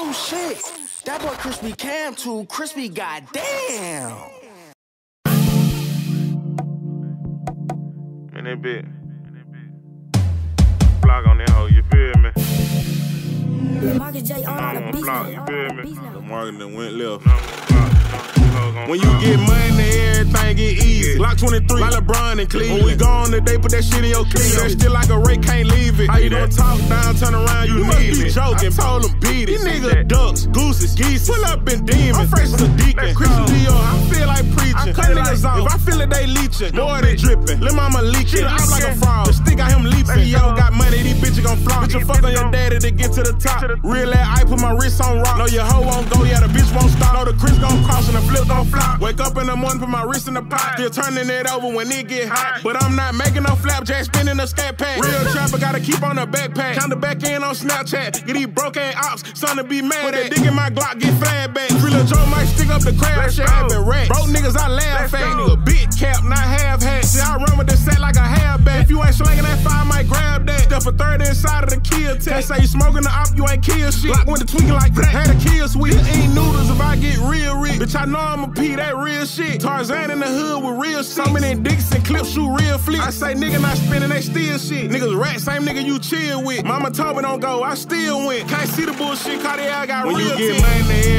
Oh shit! That boy Krispy Kam too crispy. Goddamn. Man, that bit. Block on that hoe, you feel me? Marcus J on the I'm block, you feel me? The market done went left. No, block, no, When you get money, everything get easy. Glock 23, like LeBron and Cleveland. When we gone today, put that shit in your clip. That still like a Ray, can't leave it. How you gonna talk down, turn around, you, You must be joking. Told him beat it. These niggas ducks, gooses, geese. Pull up in demons. I'm fresh as a deacon. Christian. Dior, I feel like preaching. cut Cut niggas like- off. If I feel it, they leeching. More than dripping. Lil' mama. Shit, I'm like a frog. The stick got him leaping. Yo, gon' flop. Bitch, you fuck on your daddy to get to the top. Real ass, I put my wrist on rock. Know your hoe won't go, yeah, the bitch won't stop. Know the Chris gon' cross and the flip gon' flop. Wake up in the morning, put my wrist in the pot. Still turning it over when it get hot. But I'm not making no flapjack, spinning a scat pack. Real trapper gotta keep on the backpack. Count the back end on Snapchat. Get these broke ass ops, son to be mad. Put that dick in my Glock, get flat back. Lil Joe might stick up the crab Let's shit. go. Having rats. Broke niggas, I laugh Let's at. Nigga, big cap, not half hat. See, I run with the set like a halfback. If you ain't slinging that fire, I might grab that. Step a third inside of the kill test. They say you smoking the op, you ain't kill shit. Glock went to tweaking like that. Had a kill switch. Ain't noodles if I get real rich. Bitch, I know I'm a P, that real shit. Tarzan in the hood with real shit. So many dicks and clips shoot real flicks. I say nigga not spinning, they steal shit. Niggas rat, same nigga you chill with. Mama told me don't go, I still went. Can't see the bullshit, Cartier got When real you get money,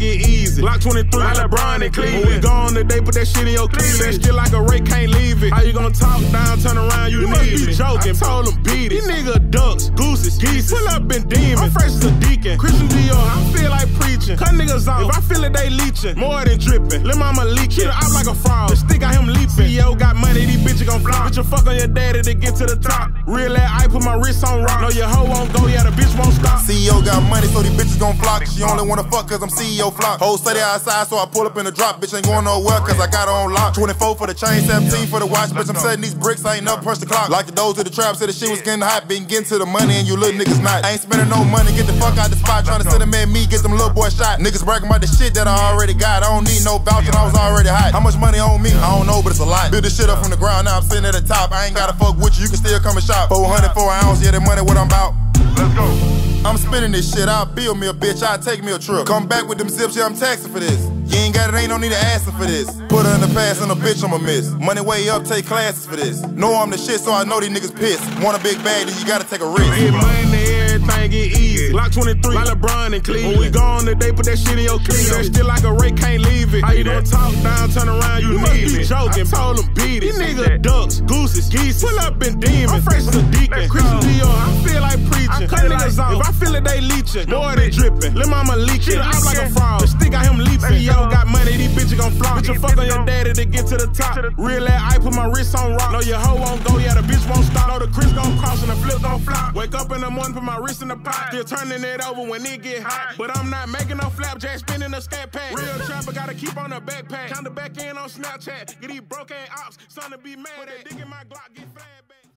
get easy. Glock 23, like LeBron and Cleveland. When we gone today, put that shit in your. That still like a Ray, can't leave it. How you gonna talk down, turn around, you, You need be me. joking. I told him beat it. These niggas ducks, gooses, geese. Pull up in demons. I'm fresh as a deacon. Christian Dior, I feel like preaching. Cut niggas off. If I feel it, they leeching. More than dripping. Lil' mama leaking. I'm like a frog. The stick got him leaping. CEO got money, these bitches gon' flop. Bitch, you fuck on your daddy to get to the top. Real ass, I put my wrist on rock. Know your hoe won't go, yeah, the bitch won't stop. CEO got money, so these bitches gon' flock. She only wanna fuck cause I'm CEO flock. Whole say they outside, so I pull up in the drop. Bitch ain't going nowhere cause I got her on lock. 24 for the chain, 17 for the watch. Bitch, I'm setting these bricks, I ain't never punched the clock. Like the doors to the trap, said the shit was getting hot. Been getting to the money and you little niggas not. I ain't spending no money, get the fuck out the spot. Trying to send a man me, get them little boy shot. Niggas bragging about the shit that I already got. I don't need no voucher, I was already hot. How much money on me? I don't know, but it's a lot. Build this shit up from the ground, now I'm sitting at the top. I ain't gotta fuck with you, you can still come and shop. 400 for an ounce, yeah, that money what I'm about. Let's go. I'm spending this shit, I'll build me a bitch, I'll take me a trip. Come back with them zips, yeah, I'm taxing for this. You ain't got it, ain't no need to asking for this. Put her in the past and a bitch, I'ma miss. Money way up, take classes for this. Know I'm the shit, so I know these niggas pissed. Want a big bag, then you gotta take a risk. Get money, everything get easy. Glock 23, like LeBron and Cleveland. When we gone today, put that shit in your clip. That still like a Ray, can't leave it. How you gonna talk down, turn around, you, You need me. joking. I told him beat it. These niggas that. Geese. Pull up in demons. I'm fresh as. Like- off. If I feel it, they leeching. No they dripping. Lil' mama. Shit, I'm like a fraud. The stick got him leaping. CEO go. got money, these bitches gon' flop. Bitch, you fuck on your daddy to get to the top. Real ass, I put my wrist on rock. Know your hoe won't go, yeah, the bitch won't stop. Know the Chris gon' cross and the flip gon' flop. Wake up in the morning, put my wrist in the pot. Still turning it over when it get hot. But I'm not making no flapjack, spinning a scat pack. Real trapper gotta keep on the backpack. Count the back end on Snapchat. Get these broke ass ops, son to be mad. Put that dick in my Glock, get flat back.